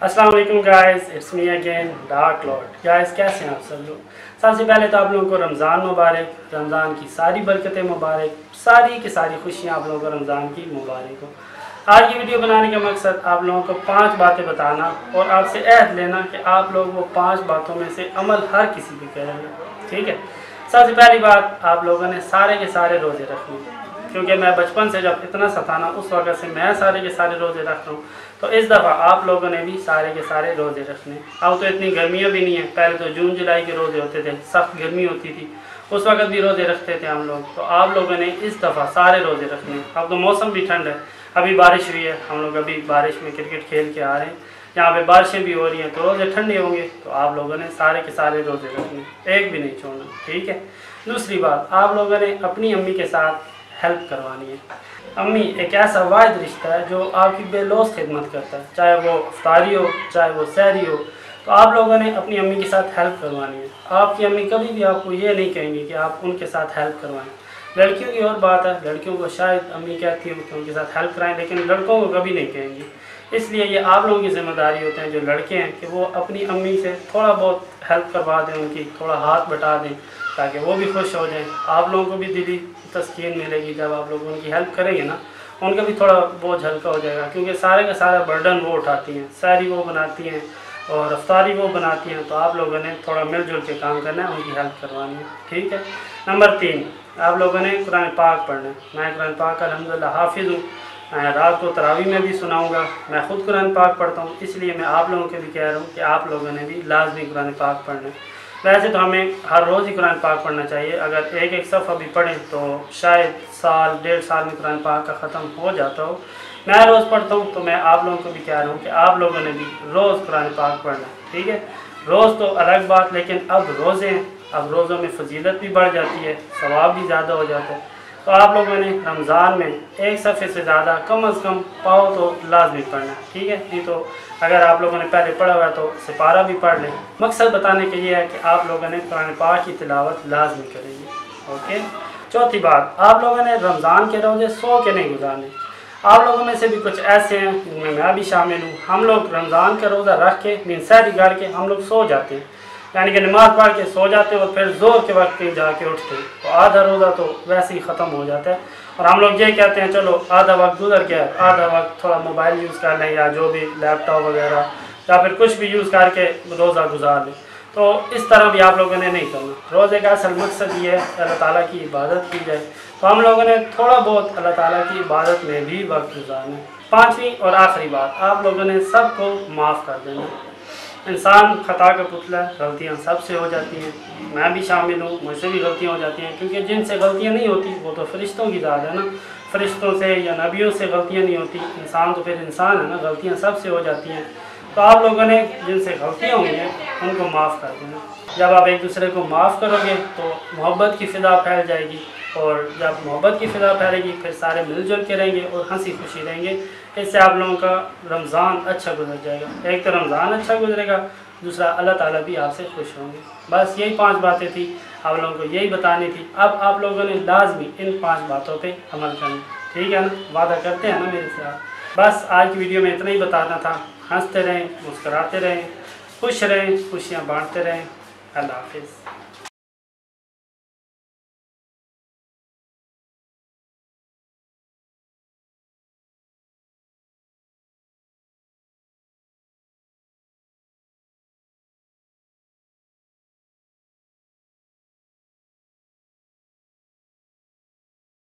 السلام علیکم guys it's me again Dark Lord guys کیسے ہیں آپ سب لوگ؟ سب سے پہلے تو آپ لوگوں کو رمضان مبارک، رمضان کی ساری برکتیں مبارک، ساری کی ساری خوشیاں آپ لوگوں کو رمضان کی مبارک ہو آج کی ویڈیو بنانے کا مقصد آپ لوگوں کو پانچ باتیں بتانا اور آپ سے عہد لینا کہ آپ لوگ وہ پانچ باتوں میں سے عمل ہر کسی بھی کریں گے، ٹھیک ہے؟ سب سے پہلی بات آپ لوگوں نے سارے کے سارے روزے رکھنے کیونکہ میں بچپن سے جب اتنا ستانا، اس وقت سے میں سارے کے سارے روزے رکھ رہا ہوں تو اس دفعہ آپ لوگوں نے بھی سارے کے سارے روزے رکھنے۔ اب تو اتنی گرمیاں بھی نہیں ہیں۔ پہلے تو جون، جولائی کے روزے ہوتے تھے۔ سخت گرمی ہوتی تھی۔ اس وقت بھی روزے رکھتے تھے ہم لوگ۔ تو آپ لوگوں نے اس دفعہ سارے روزے رکھنے۔ اب تو موسم بھی ٹھنڈ ہے۔ ابھی بارش ہوئی ہے۔ ہم لوگ ابھی بارش میں کرکٹ کھیل کے آ رہے ہیں۔ یہاں پہ بارشیں بھی ہو رہی ہیں۔ تو روزے ٹھنڈے ہوں گے۔ تو آپ لوگوں نے سارے کے سارے روزے رکھنے۔ ایک بھی نہیں چھوڑنا۔ ٹھیک ہے؟ دوسری بات، آپ لوگوں نے اپنی امی کے ساتھ ہیلپ کروانی ہے۔ امی، ایک ایسا واحد رشتہ ہے جو آپ کی بے لوس خدمت کرتا ہے، چاہے وہ افطاری ہو، چاہے وہ سحری ہو۔ تو آپ لوگوں نے اپنی امی کے ساتھ ہیلپ کروانی ہے۔ آپ کی امی کبھی بھی آپ کو یہ نہیں کہیں گی کہ آپ ان کے ساتھ ہیلپ کروائیں۔ لڑکیوں کی اور بات ہے، لڑکیوں کو شاید امی کہتی ہوں کہ ان کے ساتھ ہیلپ کرائیں، لیکن لڑکوں کو کبھی نہیں کہیں گی۔ اس لیے یہ آپ لوگوں کی ذمہ داری ہوتے ہیں، جو لڑکے ہیں، کہ وہ اپنی امی سے تھوڑا بہت ہیلپ کروا دیں، ان کی تھوڑا ہاتھ بٹا دیں۔ تاکہ وہ بھی خوش ہو جائیں آپ لوگوں کو بھی دلی تسکین ملے گی۔ جب آپ لوگ ان کی ہیلپ کریں گے نا، ان کا بھی تھوڑا بوجھ ہلکا ہو جائے گا۔ کیونکہ سارے کا سارا برڈن وہ اٹھاتی ہیں۔ ساری وہ بناتی ہیں اور رفتاری وہ بناتی ہیں۔ تو آپ لوگوں نے تھوڑا مل جل کے کام کرنا ہے، ان کی ہیلپ کروانی ہے۔ ٹھیک ہے؟ نمبر تین، آپ لوگوں نے قرآن پاک پڑھنا ہے۔ میں قرآن پاک الحمد للہ حافظ ہوں۔ میں رات کو تراوی میں بھی سناؤں گا۔ میں خود قرآن پاک پڑھتا ہوں۔ اس لیے میں آپ لوگوں کے بھی کہہ رہا ہوں کہ آپ لوگوں نے بھی لازمی قرآن پاک پڑھنا ہے۔ ویسے تو ہمیں ہر روز ہی قرآن پاک پڑھنا چاہیے۔ اگر ایک ایک صفحہ بھی پڑھیں تو شاید سال، ڈیڑھ سال میں قرآن پاک کا ختم ہو جاتا ہو۔ میں روز پڑھتا ہوں تو میں آپ لوگوں کو بھی کہہ رہا ہوں کہ آپ لوگوں نے بھی روز قرآن پاک پڑھنا، ٹھیک ہے؟ روز تو الگ بات، لیکن اب روزے اب روزوں میں فضیلت بھی بڑھ جاتی ہے، ثواب بھی زیادہ ہو جاتا ہے۔ تو آپ لوگوں نے رمضان میں ایک صفحے سے زیادہ کم از کم پاؤ تو لازمی پڑھنا ٹھیک ہے؟ نہیں تو اگر آپ لوگوں نے پہلے پڑھا ہوا تو سپارہ بھی پڑھ لیں۔ مقصد بتانے کے یہ ہے کہ آپ لوگوں نے قرآن پاک کی تلاوت لازمی کریں گے اوکے؟ چوتھی بات، آپ لوگوں نے رمضان کے روزے سو کے نہیں گزارنے۔ آپ لوگوں میں سے بھی کچھ ایسے ہیں جن میں میں بھی شامل ہوں۔ ہم لوگ رمضان کا روزہ رکھ کے، مین سہری گاڑ کے ہم لوگ سو جاتے ہیں۔ یعنی کہ نماز پڑھ کے سو جاتے اور پھر زور کے وقت کہیں جا کے اٹھتے تو آدھا روزہ تو ویسے ہی ختم ہو جاتا ہے۔ اور ہم لوگ یہ کہتے ہیں، چلو، آدھا وقت گزر گیا، آدھا وقت تھوڑا موبائل یوز کر لیں یا جو بھی لیپ ٹاپ وغیرہ یا پھر کچھ بھی یوز کر کے روزہ گزار لیں۔ تو اس طرح بھی آپ لوگوں نے نہیں کرنا۔ روزے کا اصل مقصد یہ ہے کہ اللہ تعالیٰ کی عبادت کی جائے۔ تو ہم لوگوں نے تھوڑا بہت اللہ تعالیٰ کی عبادت میں بھی وقت گزارنا ہے۔ پانچویں اور آخری بات، آپ لوگوں نے سب کو معاف کر دینا انسان خطا کا پتلا ہے غلطیاں سب سے ہو جاتی ہیں۔ میں بھی شامل ہوں، مجھ سے بھی غلطیاں ہو جاتی ہیں، کیونکہ جن سے غلطیاں نہیں ہوتی، وہ تو فرشتوں کی ذات ہے نا۔ فرشتوں سے یا نبیوں سے غلطیاں نہیں ہوتی، انسان تو پھر انسان ہے نا، غلطیاں سب سے ہو جاتی ہیں۔ تو آپ لوگوں نے جن سے غلطیاں ہوئی ہیں، ان کو معاف کر دینا۔ جب آپ ایک دوسرے کو معاف کرو گے، تو محبت کی فضا پھیل جائے گی۔ اور جب محبت کی فضا پھیلے گی، پھر سارے مل جل کے رہیں گے اور ہنسی خوشی رہیں گے۔ اس سے آپ لوگوں کا رمضان اچھا گزر جائے گا۔ ایک تو رمضان اچھا گزرے گا، دوسرا اللہ تعالیٰ بھی آپ سے خوش ہوں گے۔ بس یہی پانچ باتیں تھیں، آپ لوگوں کو یہی بتانی تھی۔ اب آپ لوگوں نے لازمی ان پانچ باتوں پہ عمل کرنا۔ ٹھیک ہے نا؟ وعدہ کرتے ہیں نا میرے ساتھ۔ بس آج کی ویڈیو میں اتنا ہی بتانا تھا۔ ہنستے رہیں، مسکراتے رہیں، خوش رہیں، خوشیاں بانٹتے رہیں۔ اللہ حافظ۔